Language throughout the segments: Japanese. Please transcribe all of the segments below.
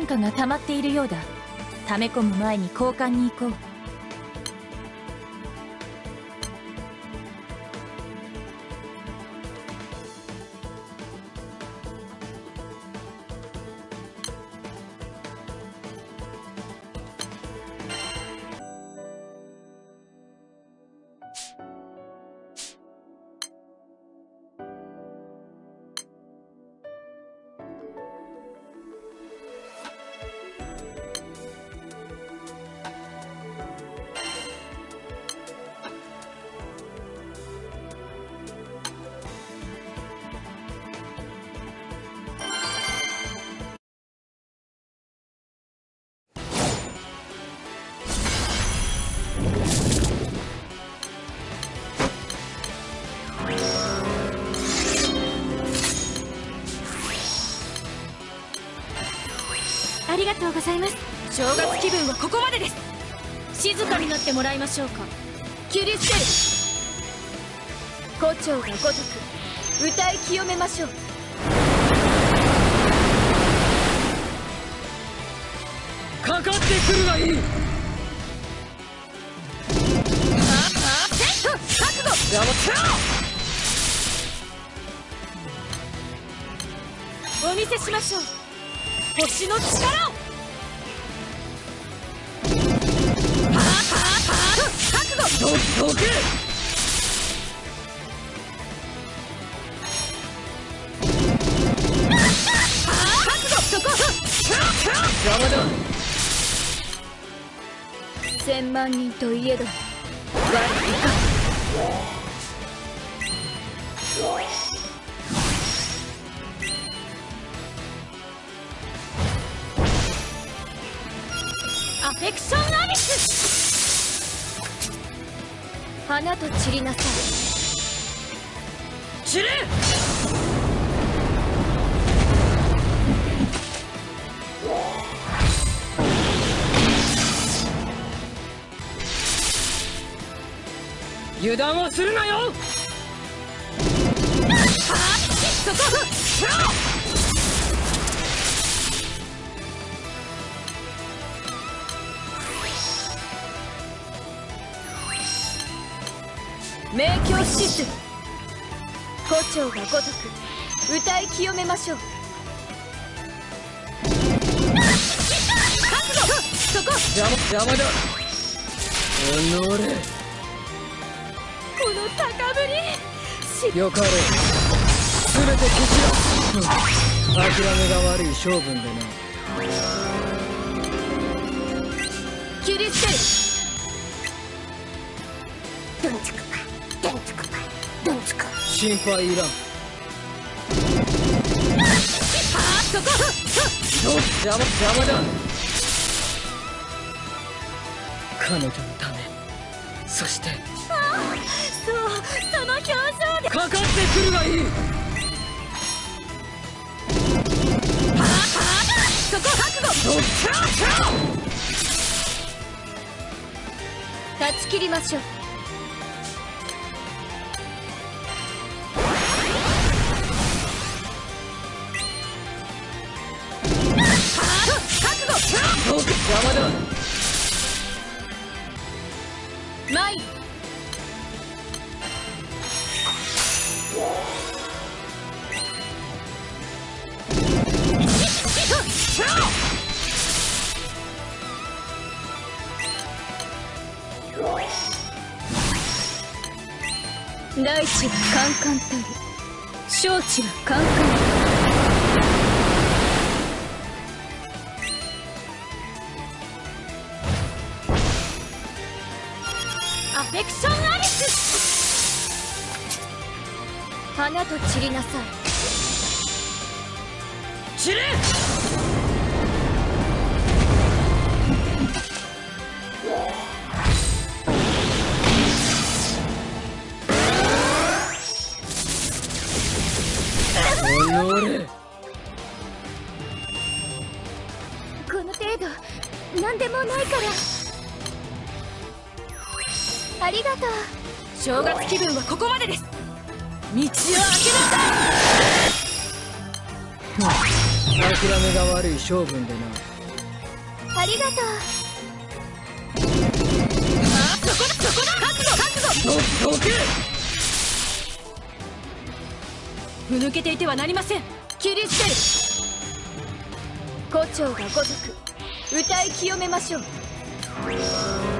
変化が溜まっているようだ。溜め込む前に交換に行こう。ありがとうございます。正月気分はここまでです。静かになってもらいましょうか。切り捨てる胡蝶が如く歌い清めましょう。かかってくるがいい。覚悟やお見せしましょう。星の力を。どどけ千万人といえど我いかクションアリス。花と散りなさい。散れ油断をするなよそこ明鏡シス胡蝶が如く歌い清めましょう。そこ邪魔邪魔だ。おのれ。この高ぶり！しよかろう。全て消しろ。諦めが悪い性分でな。切り捨てる心配いらん。そこど邪魔邪魔だ。彼女のため。そして。そうその表情で。かかってくるがいい。そこ覚悟。どっちゃ断ち切りましょう大地はカンカンたる小地はカンカンたる花と散りなさい。散れこの程度何でもないから。ありがとう。正月気分はここまでです道を開けなさい諦めが悪い性分でなありがとう。あそこだそこだ覚悟覚悟どどけふぬけていてはなりません切り捨てる胡蝶が如く歌い清めましょう。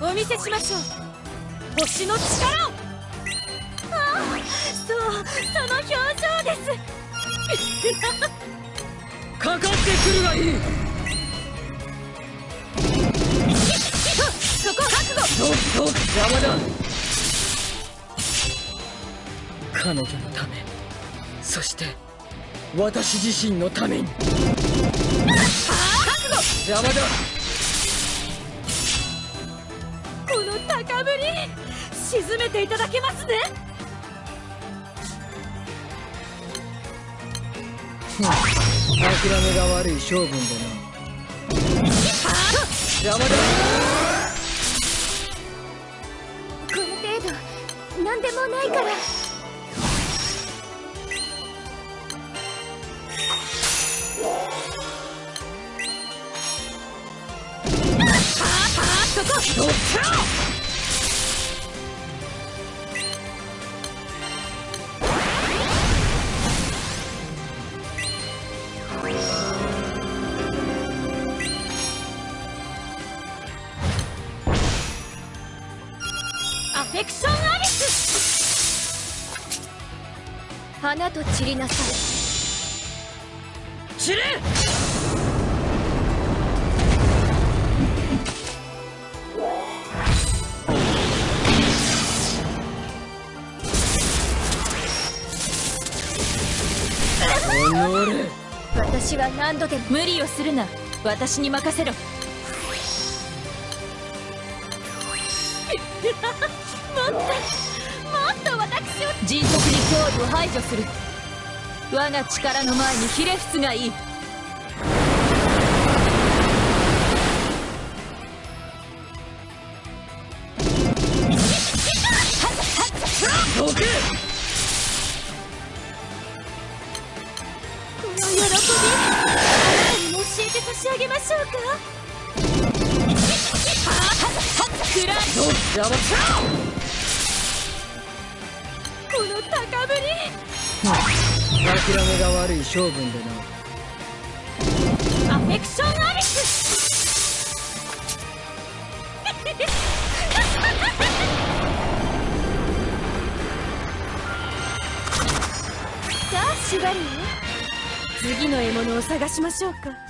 お見せしましょう。星の力を。ああそうその表情です。かかってくるがいい。そこ覚悟どど邪魔だ。彼女のため。そして私自身のために。覚悟。邪魔だの高ぶり沈めていただけますね。諦めが悪い性分でな。邪魔だこの程度何でもないから。そこどっアフェクションアリス花と散りなさい散れ。おのれ。私は何度でも無理をするな。私に任せろ。もっともっと私を迅速に脅威を排除する我が力の前にひれ伏すがいいどけこの高ぶり。諦めが悪い性分でな。アフェクションア リスさ次の獲物を探しましょうか